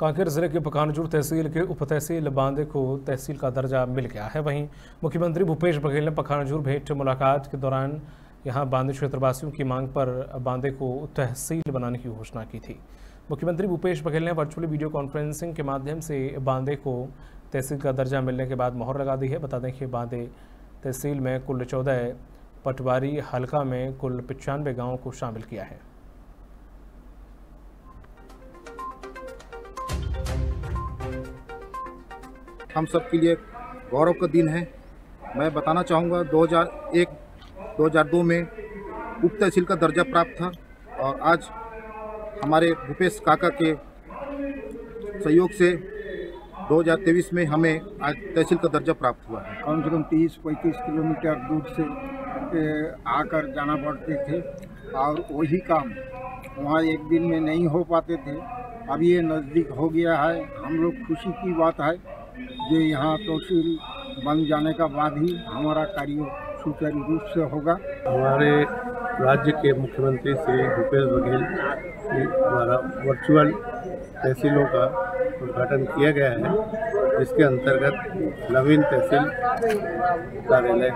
कांकेर ज़िले के पकानजूर तहसील के उप तहसील बांदे को तहसील का दर्जा मिल गया है। वहीं मुख्यमंत्री भूपेश बघेल ने पखानजूर भेंट मुलाकात के दौरान यहाँ बांदे क्षेत्रवासियों की मांग पर बांदे को तहसील बनाने की घोषणा की थी। मुख्यमंत्री भूपेश बघेल ने वर्चुअली वीडियो कॉन्फ्रेंसिंग के माध्यम से बांदे को तहसील का दर्जा मिलने के बाद मोहर लगा दी है। बता दें कि बांदे तहसील में कुल चौदह पटवारी, हल्का में कुल पचानवे गाँव को शामिल किया है। हम सब के लिए गौरव का दिन है। मैं बताना चाहूँगा 2001 2002 में उप तहसील का दर्जा प्राप्त था और आज हमारे भूपेश काका के सहयोग से 2023 में हमें आज तहसील का दर्जा प्राप्त हुआ है। कम से कम तीस, पैंतीस किलोमीटर दूर से आकर जाना पड़ते थे और वही काम वहाँ एक दिन में नहीं हो पाते थे। अब ये नज़दीक हो गया है। हम लोग खुशी की बात है जो यहाँ तहसील बन जाने का बाद ही हमारा कार्य सुचारू रूप से होगा। हमारे राज्य के मुख्यमंत्री श्री भूपेश बघेल द्वारा वर्चुअल तहसीलों का उद्घाटन किया गया है, जिसके अंतर्गत नवीन तहसील कार्यालय